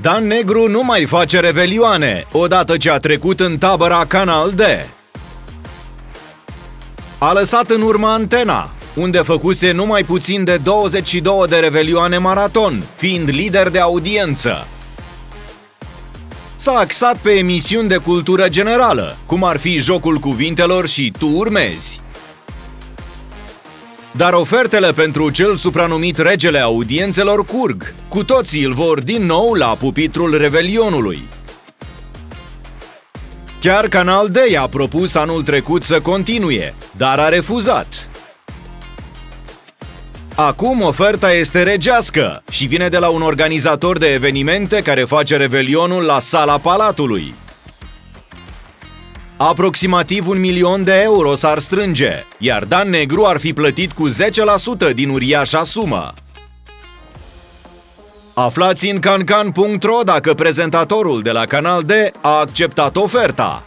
Dan Negru nu mai face revelioane, odată ce a trecut în tabăra Canal D. A lăsat în urmă antena, unde făcuse numai puțin de 22 de revelioane maraton, fiind lider de audiență. S-a axat pe emisiuni de cultură generală, cum ar fi Jocul Cuvintelor și Tu urmezi. Dar ofertele pentru cel supranumit regele audiențelor curg. Cu toții îl vor din nou la pupitrul Revelionului. Chiar Canal D a propus anul trecut să continue, dar a refuzat. Acum oferta este regească și vine de la un organizator de evenimente care face revelionul la sala Palatului. Aproximativ un milion de euro s-ar strânge, iar Dan Negru ar fi plătit cu 10% din uriașa sumă. Aflați în cancan.ro dacă prezentatorul de la Canal D a acceptat oferta.